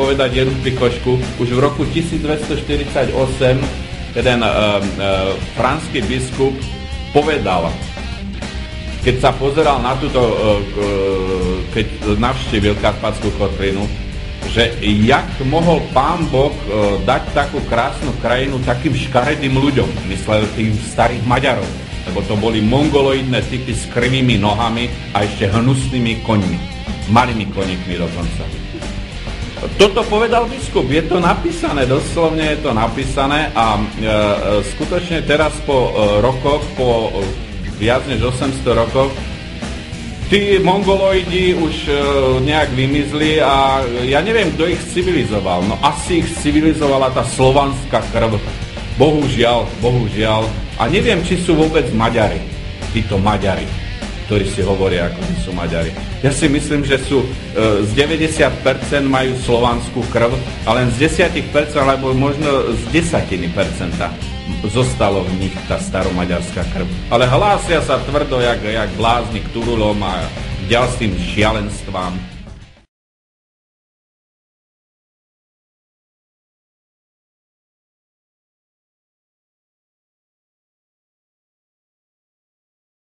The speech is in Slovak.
povedať jednu pikošku. Už v roku 1248 jeden uh, uh, franský biskup povedal, keď sa pozeral na túto, uh, uh, keď navštívil Karpatskú kotlinu, že jak mohol pán Boh dať takú krásnu krajinu takým škaredým ľuďom, myslel tým starých Maďarov, lebo to boli mongoloidné typy s krivými nohami a ešte hnusnými koňmi, malými koníkmi dokonca. Toto povedal biskup, je to napísané, doslovne je to napísané a e, e, skutočne teraz po e, rokoch, po e, viac než 800 rokoch, tí mongoloidi už e, nejak vymizli a ja neviem, kto ich civilizoval. No asi ich civilizovala tá slovanská krv. Bohužiaľ, bohužiaľ. A neviem, či sú vôbec Maďari, títo Maďari ktorí si hovoria, ako sú Maďari. Ja si myslím, že sú e, z 90% majú slovanskú krv a len z 10% alebo možno z desatiny percenta zostalo v nich tá staromaďarská krv. Ale hlásia sa tvrdo, jak, jak blázni k Turulom a ďalším šialenstvám.